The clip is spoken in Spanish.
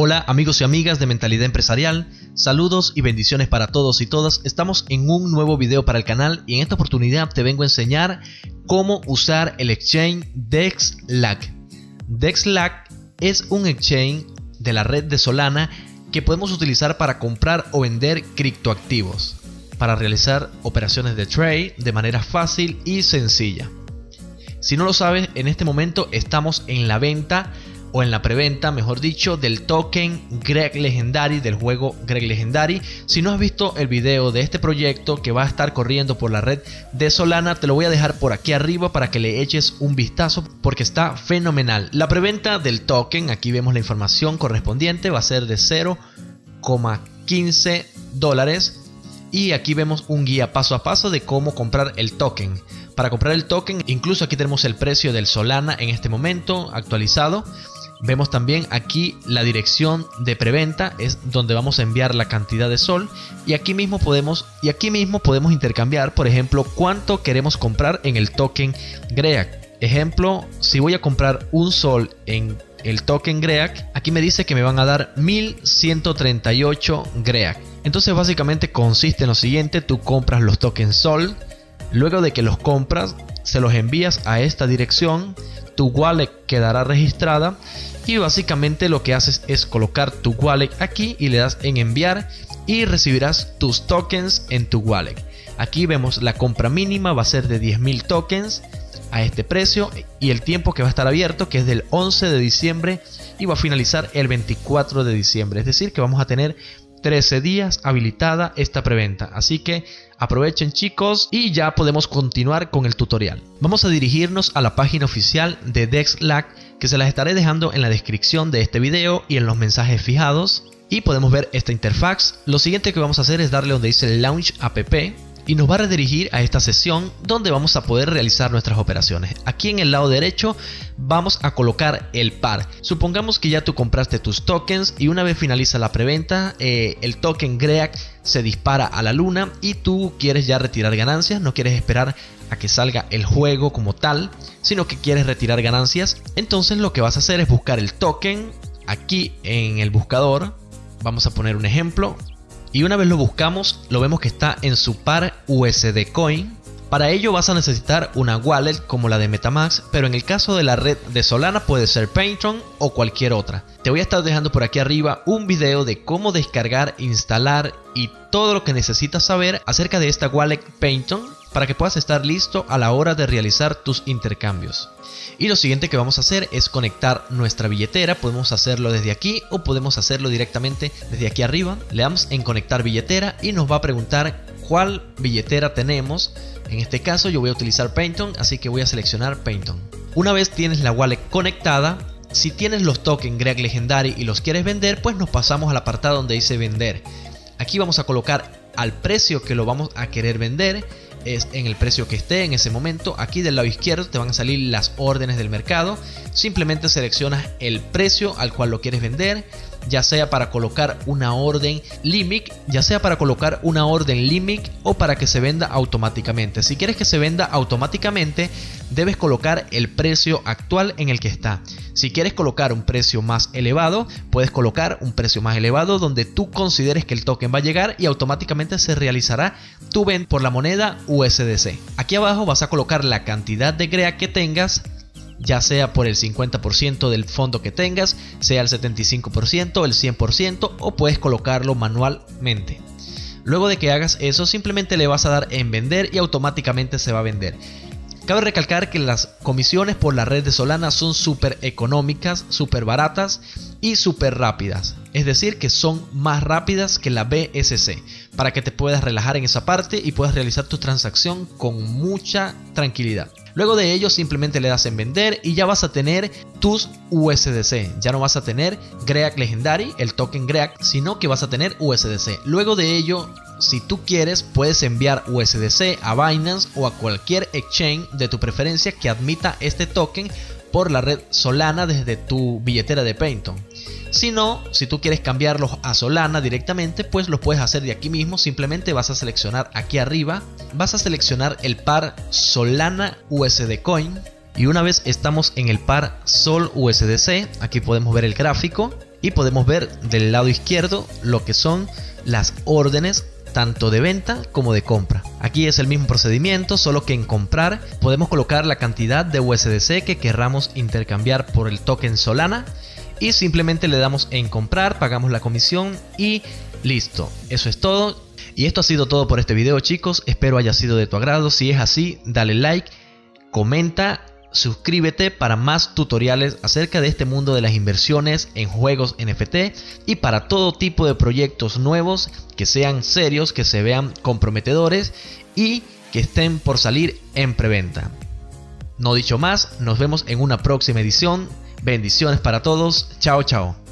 Hola amigos y amigas de Mentalidad Empresarial, saludos y bendiciones para todos y todas. Estamos en un nuevo video para el canal y en esta oportunidad te vengo a enseñar cómo usar el exchange DexLag. DexLag es un exchange de la red de Solana que podemos utilizar para comprar o vender criptoactivos, para realizar operaciones de trade de manera fácil y sencilla. Si no lo sabes, en este momento estamos en la venta o en la preventa, mejor dicho, del token Greg Legendary del juego Greg Legendary. Si no has visto el video de este proyecto que va a estar corriendo por la red de Solana, te lo voy a dejar por aquí arriba para que le eches un vistazo porque está fenomenal. La preventa del token, aquí vemos la información correspondiente, va a ser de 0,15 dólares y aquí vemos un guía paso a paso de cómo comprar el token. Para comprar el token, incluso aquí tenemos el precio del Solana en este momento actualizado. Vemos también aquí la dirección de preventa, es donde vamos a enviar la cantidad de sol y aquí mismo podemos y aquí mismo podemos intercambiar, por ejemplo, cuánto queremos comprar en el token GREAC. Ejemplo, si voy a comprar un sol en el token GREAC, aquí me dice que me van a dar 1138 GREAC. Entonces básicamente consiste en lo siguiente, tú compras los tokens sol, luego de que los compras, se los envías a esta dirección, tu wallet quedará registrada y básicamente lo que haces es colocar tu wallet aquí y le das en enviar y recibirás tus tokens en tu wallet. Aquí vemos la compra mínima va a ser de 10.000 tokens a este precio y el tiempo que va a estar abierto que es del 11 de diciembre y va a finalizar el 24 de diciembre. Es decir que vamos a tener 13 días habilitada esta preventa. Así que aprovechen chicos y ya podemos continuar con el tutorial. Vamos a dirigirnos a la página oficial de DexLac que se las estaré dejando en la descripción de este video y en los mensajes fijados. Y podemos ver esta interfaz. Lo siguiente que vamos a hacer es darle donde dice Launch App y nos va a redirigir a esta sesión donde vamos a poder realizar nuestras operaciones. Aquí en el lado derecho vamos a colocar el par. Supongamos que ya tú compraste tus tokens y una vez finaliza la preventa, eh, el token GREAC se dispara a la luna y tú quieres ya retirar ganancias, no quieres esperar a que salga el juego como tal, sino que quieres retirar ganancias. Entonces lo que vas a hacer es buscar el token aquí en el buscador. Vamos a poner un ejemplo, y una vez lo buscamos, lo vemos que está en su par USD Coin. Para ello vas a necesitar una wallet como la de Metamax, pero en el caso de la red de Solana puede ser Paytron o cualquier otra. Te voy a estar dejando por aquí arriba un video de cómo descargar, instalar y todo lo que necesitas saber acerca de esta wallet Paytron para que puedas estar listo a la hora de realizar tus intercambios. Y lo siguiente que vamos a hacer es conectar nuestra billetera, podemos hacerlo desde aquí o podemos hacerlo directamente desde aquí arriba. Le damos en conectar billetera y nos va a preguntar cuál billetera tenemos. En este caso yo voy a utilizar Painton, así que voy a seleccionar Painton. Una vez tienes la wallet conectada, si tienes los tokens Greg Legendary y los quieres vender, pues nos pasamos al apartado donde dice vender. Aquí vamos a colocar al precio que lo vamos a querer vender es en el precio que esté en ese momento. Aquí del lado izquierdo te van a salir las órdenes del mercado. Simplemente seleccionas el precio al cual lo quieres vender ya sea para colocar una orden limit, ya sea para colocar una orden limit o para que se venda automáticamente. Si quieres que se venda automáticamente, debes colocar el precio actual en el que está. Si quieres colocar un precio más elevado, puedes colocar un precio más elevado donde tú consideres que el token va a llegar y automáticamente se realizará tu venta por la moneda USDC. Aquí abajo vas a colocar la cantidad de GREA que tengas ya sea por el 50% del fondo que tengas, sea el 75%, el 100% o puedes colocarlo manualmente. Luego de que hagas eso, simplemente le vas a dar en vender y automáticamente se va a vender. Cabe recalcar que las comisiones por la red de Solana son súper económicas, súper baratas y súper rápidas. Es decir, que son más rápidas que la BSC para que te puedas relajar en esa parte y puedas realizar tu transacción con mucha tranquilidad. Luego de ello simplemente le das en vender y ya vas a tener tus USDC. Ya no vas a tener Greak Legendary, el token Greak, sino que vas a tener USDC. Luego de ello, si tú quieres, puedes enviar USDC a Binance o a cualquier exchange de tu preferencia que admita este token por la red Solana desde tu billetera de Payton. Si no, si tú quieres cambiarlos a Solana directamente, pues lo puedes hacer de aquí mismo. Simplemente vas a seleccionar aquí arriba, vas a seleccionar el par Solana USD Coin. Y una vez estamos en el par Sol USDC, aquí podemos ver el gráfico. y podemos ver del lado izquierdo lo que son las órdenes tanto de venta como de compra. Aquí es el mismo procedimiento, solo que en comprar podemos colocar la cantidad de USDC que querramos intercambiar por el token Solana y simplemente le damos en comprar, pagamos la comisión y listo. Eso es todo. Y esto ha sido todo por este video chicos, espero haya sido de tu agrado, si es así dale like, comenta suscríbete para más tutoriales acerca de este mundo de las inversiones en juegos NFT y para todo tipo de proyectos nuevos que sean serios, que se vean comprometedores y que estén por salir en preventa. No dicho más, nos vemos en una próxima edición. Bendiciones para todos. Chao, chao.